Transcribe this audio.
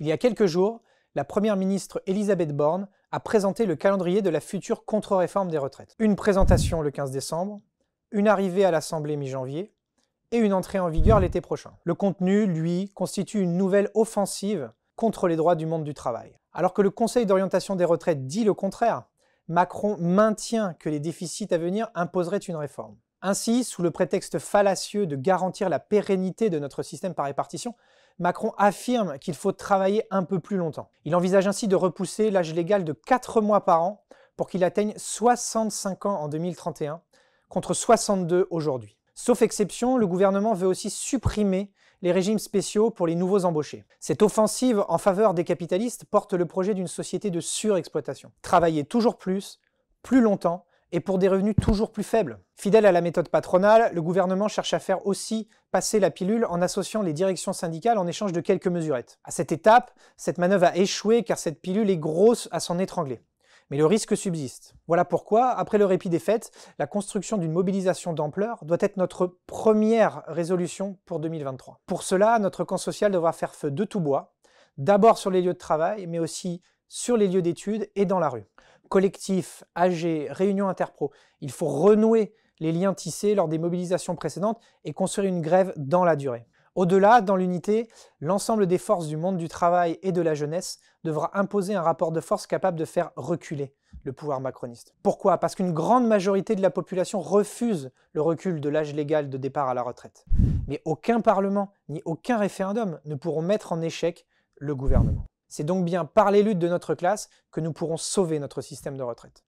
Il y a quelques jours, la Première ministre Elisabeth Borne a présenté le calendrier de la future contre-réforme des retraites. Une présentation le 15 décembre, une arrivée à l'Assemblée mi-janvier et une entrée en vigueur l'été prochain. Le contenu, lui, constitue une nouvelle offensive contre les droits du monde du travail. Alors que le Conseil d'orientation des retraites dit le contraire, Macron maintient que les déficits à venir imposeraient une réforme. Ainsi, sous le prétexte fallacieux de garantir la pérennité de notre système par répartition, Macron affirme qu'il faut travailler un peu plus longtemps. Il envisage ainsi de repousser l'âge légal de 4 mois par an pour qu'il atteigne 65 ans en 2031 contre 62 aujourd'hui. Sauf exception, le gouvernement veut aussi supprimer les régimes spéciaux pour les nouveaux embauchés. Cette offensive en faveur des capitalistes porte le projet d'une société de surexploitation. Travailler toujours plus, plus longtemps, et pour des revenus toujours plus faibles. Fidèle à la méthode patronale, le gouvernement cherche à faire aussi passer la pilule en associant les directions syndicales en échange de quelques mesurettes. À cette étape, cette manœuvre a échoué car cette pilule est grosse à s'en étrangler mais le risque subsiste. Voilà pourquoi, après le répit des fêtes, la construction d'une mobilisation d'ampleur doit être notre première résolution pour 2023. Pour cela, notre camp social devra faire feu de tout bois, d'abord sur les lieux de travail, mais aussi sur les lieux d'études et dans la rue. Collectifs, AG, réunions interpro, il faut renouer les liens tissés lors des mobilisations précédentes et construire une grève dans la durée. Au-delà, dans l'unité, l'ensemble des forces du monde du travail et de la jeunesse devra imposer un rapport de force capable de faire reculer le pouvoir macroniste. Pourquoi? Parce qu'une grande majorité de la population refuse le recul de l'âge légal de départ à la retraite. Mais aucun Parlement ni aucun référendum ne pourront mettre en échec le gouvernement. C'est donc bien par les luttes de notre classe que nous pourrons sauver notre système de retraite.